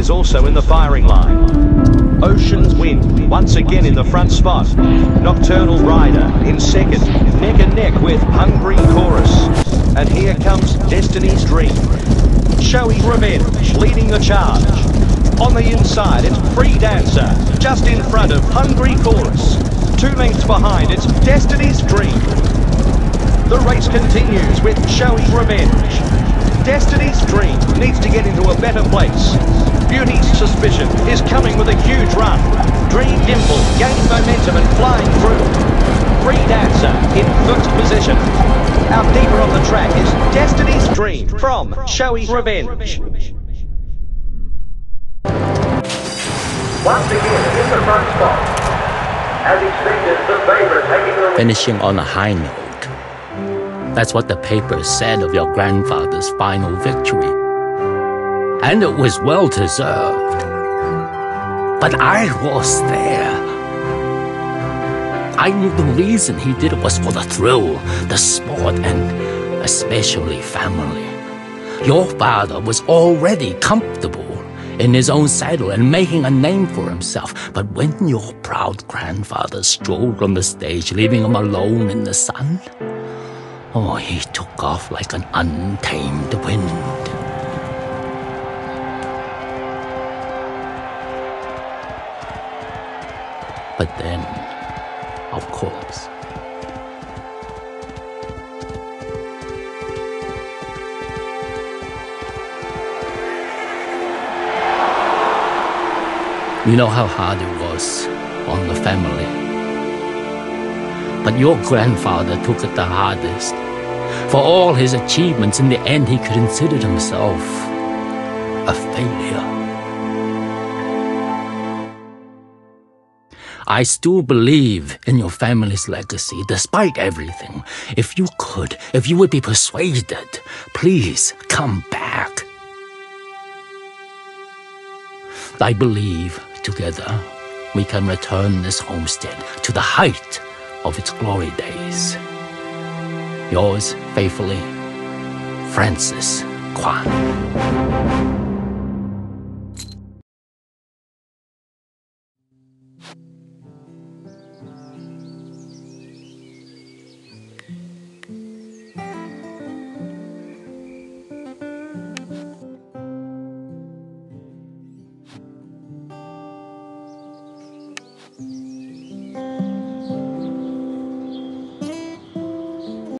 is also in the firing line. Ocean's Wind, once again in the front spot. Nocturnal Rider in second, neck and neck with Hungry Chorus. And here comes Destiny's Dream. Showy Revenge leading the charge. On the inside, it's Free Dancer, just in front of Hungry Chorus. Two lengths behind, it's Destiny's Dream. The race continues with Showy Revenge. Destiny's Dream needs to get into a better place. Beauty's Suspicion is coming with a huge run. Dream Dimple gaining momentum and flying through. Free Dancer in first position. Out deeper on the track is Destiny's Dream from Showy Revenge. Once again in the front spot. As expected, the favorite taking the lead. finishing on a high note. That's what the papers said of your grandfather's final victory. And it was well deserved. But I was there. I knew the reason he did it was for the thrill, the sport, and especially family. Your father was already comfortable in his own saddle and making a name for himself. But when your proud grandfather strolled on the stage, leaving him alone in the sun, oh, he took off like an untamed wind. But then, of course, You know how hard it was on the family. But your grandfather took it the hardest. For all his achievements, in the end, he considered himself a failure. I still believe in your family's legacy despite everything. If you could, if you would be persuaded, please come back. I believe together we can return this homestead to the height of its glory days. Yours faithfully, Francis Kwan.